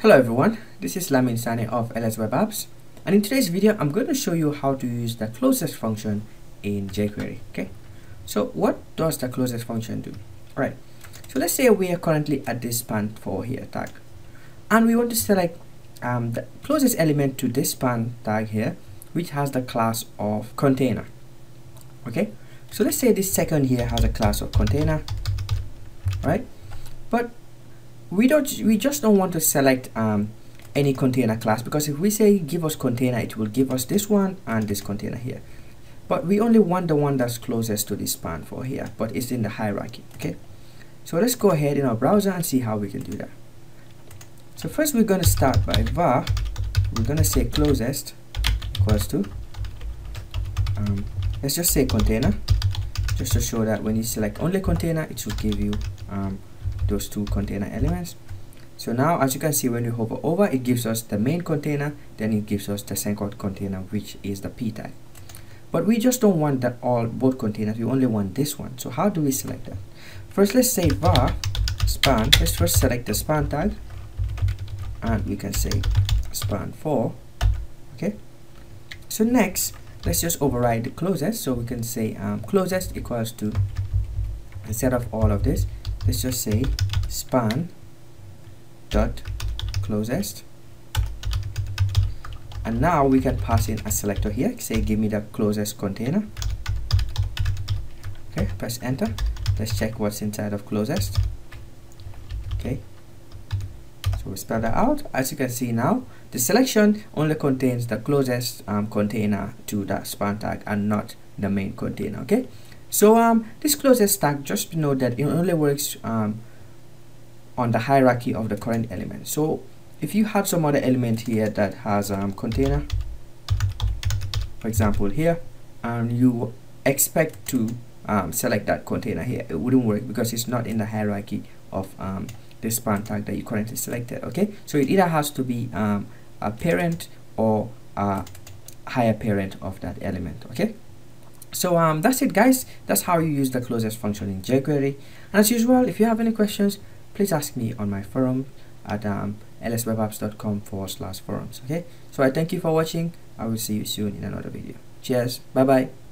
Hello everyone, this is Lamin Sanneh of LS Web Apps and in today's video I'm going to show you how to use the closest function in jQuery okay? So what does the closest function do? Right. so let's say we are currently at this span for here tag and we want to select um, the closest element to this span tag here which has the class of container okay? So let's say this second here has a class of container right? But we don't we just don't want to select um, any container class because if we say give us container it will give us this one and this container here. But we only want the one that's closest to this span for here but it's in the hierarchy okay? So let's go ahead in our browser and see how we can do that. So first we're going to start by var. We're going to say closest equals to um, let's just say container. Just to show that when you select only container it should give you um, those two container elements. So now as you can see when we hover over it gives us the main container then it gives us the second container which is the p tag but we just don't want that all both containers we only want this one. So how do we select that? First let's say var span let's first select the span tag and we can say span 4 okay? So next let's just override the closest. So we can say um, closest equals to instead of all of this let's just say span dot closest. And now we can pass in a selector here. Say give me the closest container. Okay press enter. Let's check what's inside of closest. Okay. So we spell that out. As you can see now the selection only contains the closest um, container to that span tag and not the main container okay so um, this closest tag, just know that it only works um, on the hierarchy of the current element. So if you have some other element here that has um, container, for example here, and you expect to um, select that container here, it wouldn't work because it's not in the hierarchy of um, the span tag that you currently selected. Okay, so it either has to be um, a parent or a higher parent of that element. Okay so um, that's it guys. That's how you use the closest function in jQuery. And as usual if you have any questions please ask me on my forum at um, lswebapps.com forward slash forums okay? So I thank you for watching. I will see you soon in another video. Cheers. Bye bye